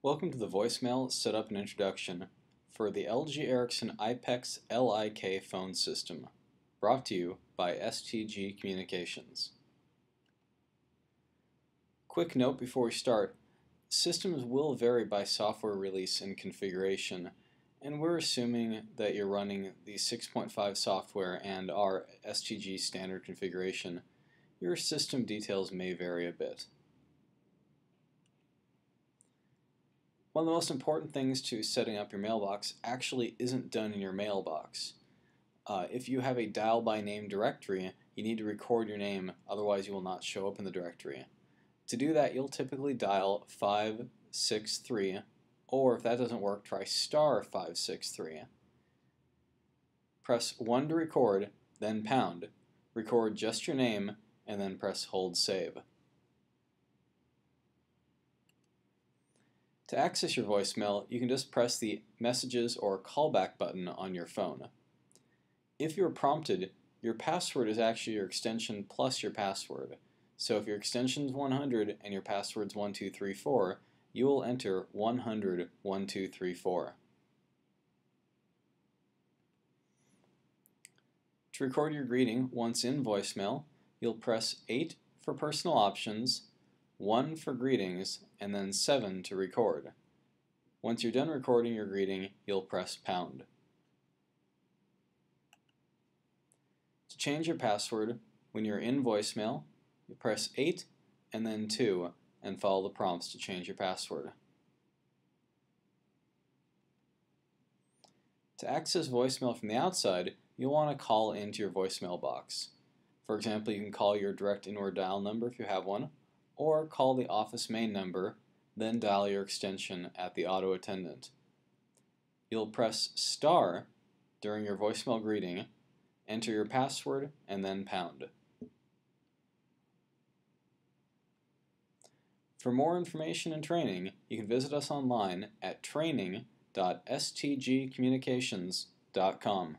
Welcome to the voicemail setup and introduction for the LG Ericsson iPECS LIK phone system, brought to you by STG Communications. Quick note before we start, systems will vary by software release and configuration, and we're assuming that you're running the 6.5 software and our STG standard configuration. Your system details may vary a bit. One of the most important things to setting up your mailbox actually isn't done in your mailbox. Uh, if you have a dial by name directory, you need to record your name, otherwise you will not show up in the directory. To do that, you'll typically dial 563, or if that doesn't work, try star 563. Press 1 to record, then pound. Record just your name, and then press hold save. To access your voicemail, you can just press the Messages or Callback button on your phone. If you are prompted, your password is actually your extension plus your password. So if your extension is 100 and your password is 1234, you will enter 100 1234. To record your greeting once in voicemail, you'll press 8 for personal options 1 for greetings, and then 7 to record. Once you're done recording your greeting, you'll press pound. To change your password, when you're in voicemail, you press 8 and then 2 and follow the prompts to change your password. To access voicemail from the outside, you'll want to call into your voicemail box. For example, you can call your direct inward dial number if you have one, or call the office main number, then dial your extension at the auto attendant. You'll press star during your voicemail greeting, enter your password, and then pound. For more information and training, you can visit us online at training.stgcommunications.com.